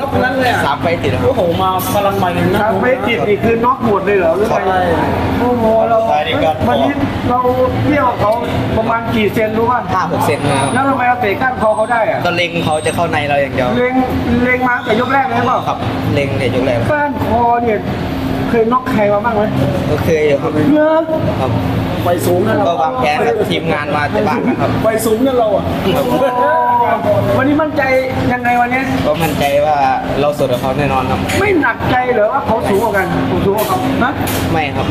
นอกนั้นเลยอะสามไฟติดแล้วคโอ้รับโหมาพลังใหม่นะครับไม่ติดนี่คือน็อกหมดเลยเหรอหรือไงใช่โอ้โหเราใช่นี่ก็วันนี้เราเที่ยวเขาประมาณกี่เซนรู้ป่ะห้าหกเซนนะครับแล้วทำไมเราเตะก้านคอเขาได้อะก็เล็งเขาจะเข้าในเราอย่างเดียวเล็งเล็งมาตั้งแต่ยกแรกเลยเปล่าครับเล็งเนี่ยยกแรกก้านคอเนี่ยเคยน็อกใครมาบ้างไหมก็เคยอยู่ครับเยอะครับ ไฟสูงนะเราก็วางแผนกับทีมงานมาแต่บ้านนะครับ ไฟสูงนะเราอะวันนี้มั่นใจยังไงวันนี้ ก็มั่นใจว่าเราสดกับเขาแน่นอนครับ ไม่หนักใจเหรอว่าเขาสูงกว่ากันผมสูงกว่าเขานะไม่ครับ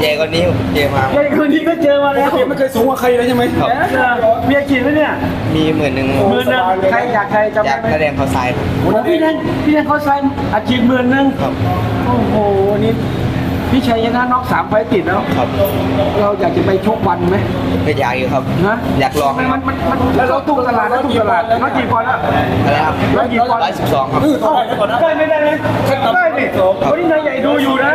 ใหญ่กว่านี้เจอมาไอ้คนนี้ก็เจอมาแล้วเดี๋ยวไม่เคยสูงกว่าใครเลยใช่ไหมครับเมียกินไหมเนี่ย มีหมื่นหนึ่งหมื่นหนึงใครอยากใครจำอได้ยากไหมแสดงเขาทรายครับโอ้โหพี่แดนพี่แดนเขาใช้อาชีพหมื่นหนึงครับโอ้โหนี่ พี่ชัยชนะน็อกสามไฟต์ติดแล้ว ครับเราอยากจะไปชกวันไหมก็อยากอยู่ครับ นะอยากลอง มันมันมันมันแล้วเราตุ้งตลาดแล้วตุ้งตลาดแล้วกี่ปอนด์แล้วอะไรครับร้อยกี่ปอนด์ร้อยสิบสองครับเออต่อไปก่อนนะได้ไม่ได้ไหมได้ดิวันนี้นายใหญ่ดูอยู่นะ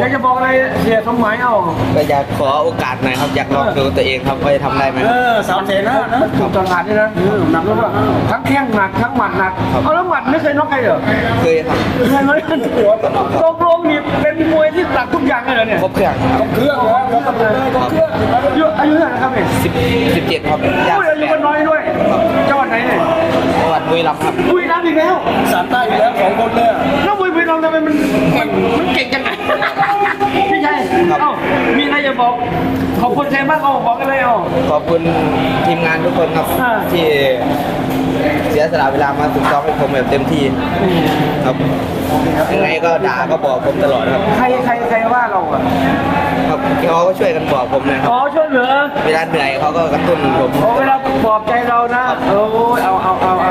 อยากจะบอกอะไรเสียสมหมายเอาก็อยากขอโอกาสหน่อยครับ อยากลองดูตัวเองครับว่าจะทำได้ไหมเออสามแสนนะนะตุ้งตลาดนี่นะเออหนักแล้วก็ทั้งแข้งหนักทั้งหมัดหนักครับเอาแล้วหมัดไม่เคยน็อกใครเหรอเคยครับเคยไหมตก อย่างเลยเหรอเนี่ยครบเครื่องครับเครื่องแล้วแล้วก็เลยก็เครื่องอายุอายุเท่าไหร่นะครับเนี่ยสิบสิบเจ็ดครับยากพูดอายุมันน้อยด้วยจังหวัดไหนเนี่ยจังหวัดบุรีรัมย์ครับบุรีรัมย์อีกแล้วสามใต้อยู่แล้วสองคนเลยอะแล้วบุรีรัมย์ทำไมมันมันมันเก่งจังไงพี่ชัยเอ้ามีอะไรจะบอกขอบคุณใครบ้างเอาบอกกันเลยเอาขอบคุณทีมงานทุกคนครับอ่าที่ เสียสละเวลามาฝึกซ้อมให้ผมแบบเต็มที่ครับยังไงก็ด่าก็บอกผมตลอดครับใครใครใครว่าเราอะครับเขาก็ช่วยกันบอกผมเลยครัอ๋บอช่วยเหลือเวลาเหนื่อยเขาก็กระตุ้นผมโอ้เวลาปลอบใจเรานะโอ้ยเอาเอาเอาเอา